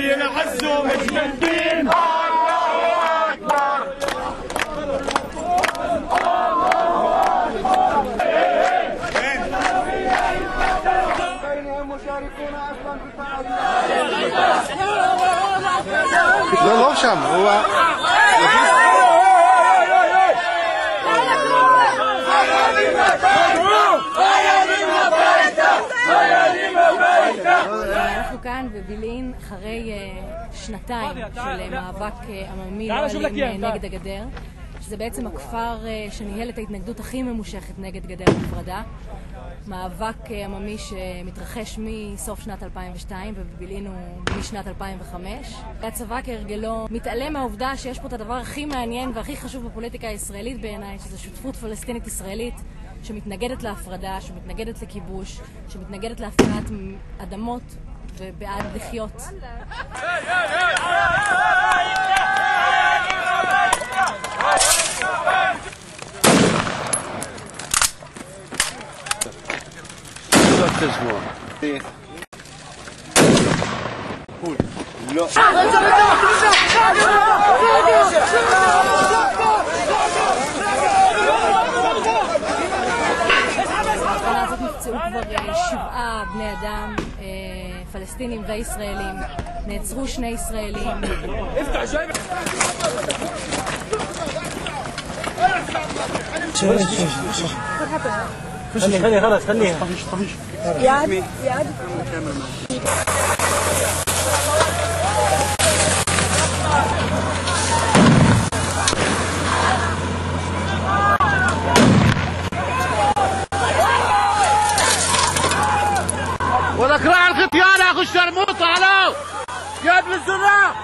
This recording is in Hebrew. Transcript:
علي معزوم مجد لا لا هشام هو כאן בבילעין אחרי אה, שנתיים של אה, מאבק אה, עממי לא אלים נגד הגדר, שזה בעצם הכפר שניהל את ההתנגדות הכי ממושכת נגד גדר ההפרדה. מאבק עממי שמתרחש מסוף שנת 2002 ובבילעין הוא משנת 2005. הצבא כהרגלו מתעלם מהעובדה שיש פה את הדבר הכי מעניין והכי חשוב בפוליטיקה הישראלית בעיניי, שזה שותפות פלסטינית ישראלית שמתנגדת להפרדה, שמתנגדת לכיבוש, שמתנגדת להפקעת אדמות ובעד לחיות. לא נפצעו כבר אה, שבעה בני אדם, אה, פלסטינים וישראלים. נעצרו שני ישראלים. خلي خلي خلاص خليها هذاك راعي الختيار اخو الشرموطه يا ابن الزراعه